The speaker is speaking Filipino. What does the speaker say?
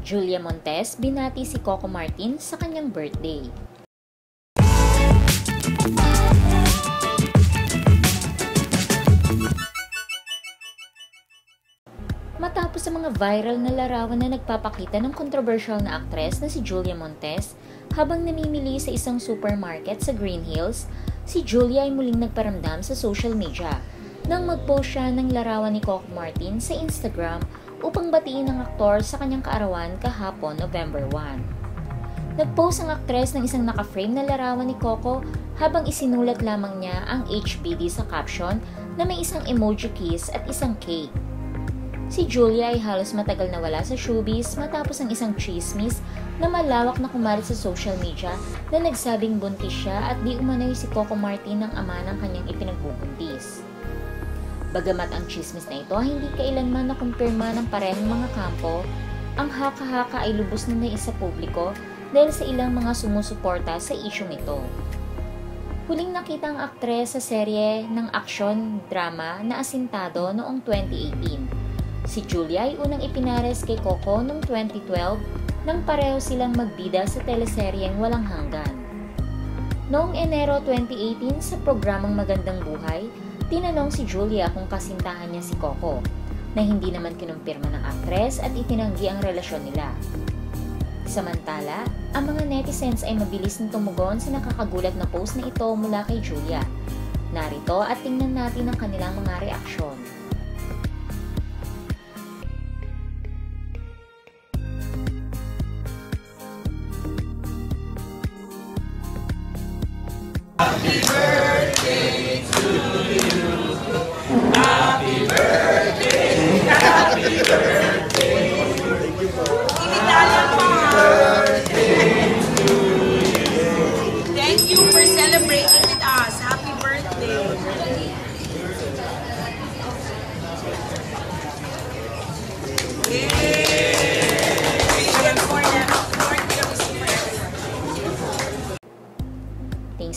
Julia Montes binati si Coco Martin sa kanyang birthday. Matapos sa mga viral na larawan na nagpapakita ng controversial na aktres na si Julia Montes habang namimili sa isang supermarket sa Green Hills, si Julia ay muling nagparamdam sa social media nang mag-post siya ng larawan ni Coco Martin sa Instagram upang batiin ng aktor sa kanyang kaarawan kahapon November 1. Nag-post ang aktres ng isang naka-frame na larawan ni Coco habang isinulat lamang niya ang HBD sa caption na may isang emoji kiss at isang cake. Si Julia ay halos matagal na wala sa showbiz matapos ang isang chismis na malawak na kumalat sa social media na nagsabing buntis siya at di umano'y si Coco Martin ang ama ng kanyang ipinagbubuntis. Bagamat ang chismis na ito hindi kailanman nakumpirma ng parehong mga kampo, ang haka-haka ay lubos na naisa publiko dahil sa ilang mga sumusuporta sa isyong ito. Huling nakita ang aktres sa serye ng aksyon-drama na Asintado noong 2018 Si Julia ay unang ipinares kay Coco noong 2012 nang pareho silang magbida sa teleseryeng Walang Hanggan. Noong Enero 2018 sa programang Magandang Buhay, tinanong si Julia kung kasintahan niya si Coco, na hindi naman kinumpirma ng aktres at itinanggi ang relasyon nila. Samantala, ang mga netizens ay mabilis na tumugon sa nakakagulat na post na ito mula kay Julia. Narito at tingnan natin ang kanilang mga reaksyon.